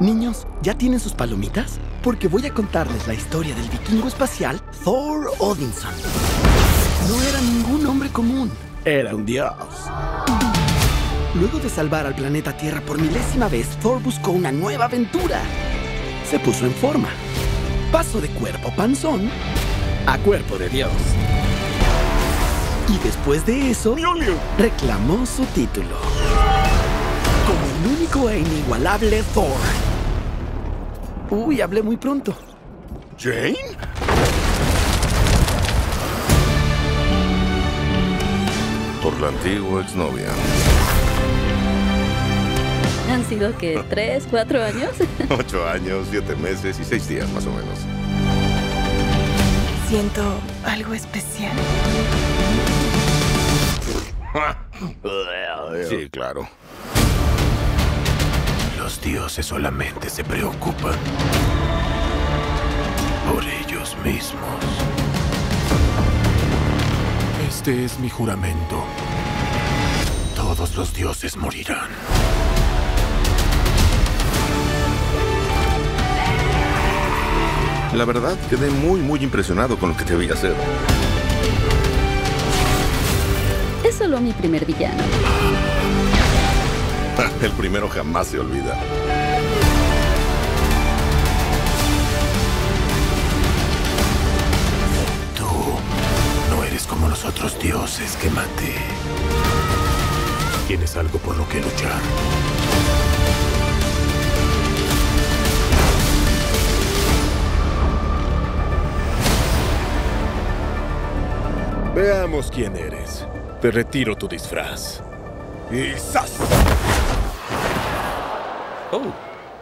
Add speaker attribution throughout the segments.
Speaker 1: Niños, ¿ya tienen sus palomitas? Porque voy a contarles la historia del vikingo espacial Thor Odinson. No era ningún hombre común, era un dios. Luego de salvar al planeta Tierra por milésima vez, Thor buscó una nueva aventura. Se puso en forma. Pasó de cuerpo panzón a cuerpo de dios. Y después de eso, reclamó su título como el único e inigualable Thor. Uy, hablé muy pronto.
Speaker 2: ¿Jane? Por la antigua exnovia.
Speaker 3: ¿Han sido que tres, cuatro años?
Speaker 2: Ocho años, siete meses y seis días más o menos.
Speaker 4: Siento algo especial.
Speaker 2: Sí, claro.
Speaker 5: Los dioses solamente se preocupan por ellos mismos. Este es mi juramento. Todos los dioses morirán.
Speaker 2: La verdad, quedé muy, muy impresionado con lo que te vi hacer.
Speaker 3: Es solo mi primer villano.
Speaker 2: El primero jamás se olvida.
Speaker 5: Tú no eres como los otros dioses que maté. Tienes algo por lo que luchar.
Speaker 6: Veamos quién eres. Te retiro tu disfraz.
Speaker 2: ¡Y ¡zas! Oh,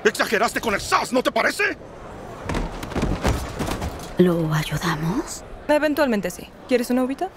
Speaker 2: exageraste con el ¡zas! ¿No te parece?
Speaker 3: ¿Lo ayudamos?
Speaker 4: Eventualmente sí. ¿Quieres una uvita?